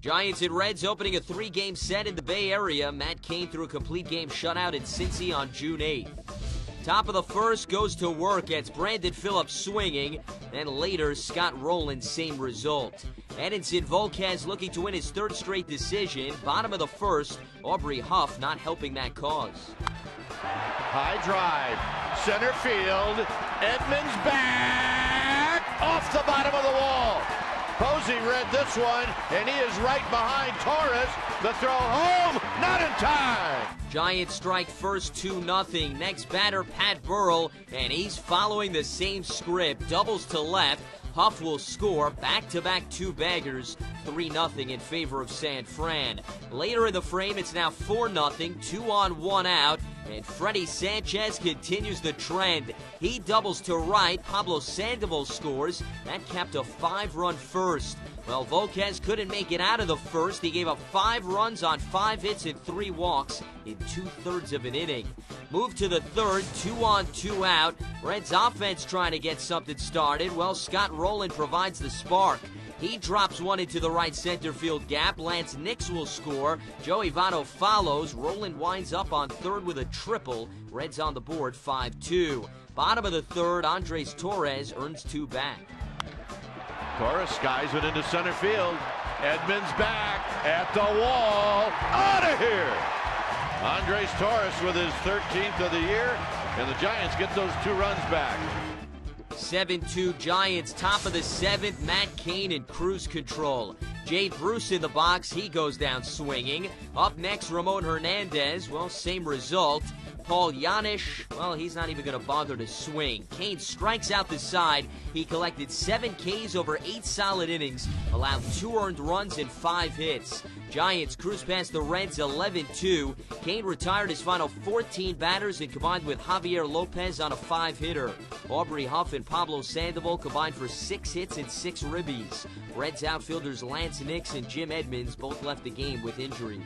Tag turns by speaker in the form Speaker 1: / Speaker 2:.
Speaker 1: Giants and Reds opening a three game set in the Bay Area. Matt Cain threw a complete game shutout in Cincy on June 8th. Top of the first goes to work, gets Brandon Phillips swinging. Then later, Scott Rolen, same result. Edinson Volquez looking to win his third straight decision. Bottom of the first, Aubrey Huff not helping that cause.
Speaker 2: High drive, center field. Edmonds back off the bottom of the wall. Posey read this one, and he is right behind Torres. The throw home, not in time.
Speaker 1: Giants strike first 2 0. Next batter, Pat Burrell, and he's following the same script. Doubles to left. Huff will score back to back two baggers, 3 0 in favor of San Fran. Later in the frame, it's now 4 0, two on, one out. And Freddie Sanchez continues the trend. He doubles to right. Pablo Sandoval scores. That capped a five run first. Well, Volquez couldn't make it out of the first. He gave up five runs on five hits and three walks in two thirds of an inning. Move to the third, two on, two out. Reds offense trying to get something started. Well, Scott Rolen provides the spark. He drops one into the right center field gap. Laynce Nix will score. Joey Votto follows. Rolen winds up on third with a triple. Reds on the board 5 2. Bottom of the third, Andres Torres earns two back.
Speaker 2: Torres skies it into center field. Edmonds back at the wall. Andres Torres with his 13th of the year, and the Giants get those two runs back.
Speaker 1: 7 2 Giants, top of the seventh. Matt Cain in cruise control. Jay Bruce in the box, he goes down swinging. Up next, Ramon Hernandez. Well, same result. Paul Janish, well, he's not even going to bother to swing. Cain strikes out the side. He collected seven Ks over eight solid innings, allowed two earned runs and five hits. Giants cruise past the Reds 11 2. Cain retired his final 14 batters and combined with Javier Lopez on a five hitter. Aubrey Huff and Pablo Sandoval combined for six hits and six ribbies. Reds outfielders Laynce Nix and Jim Edmonds both left the game with injuries.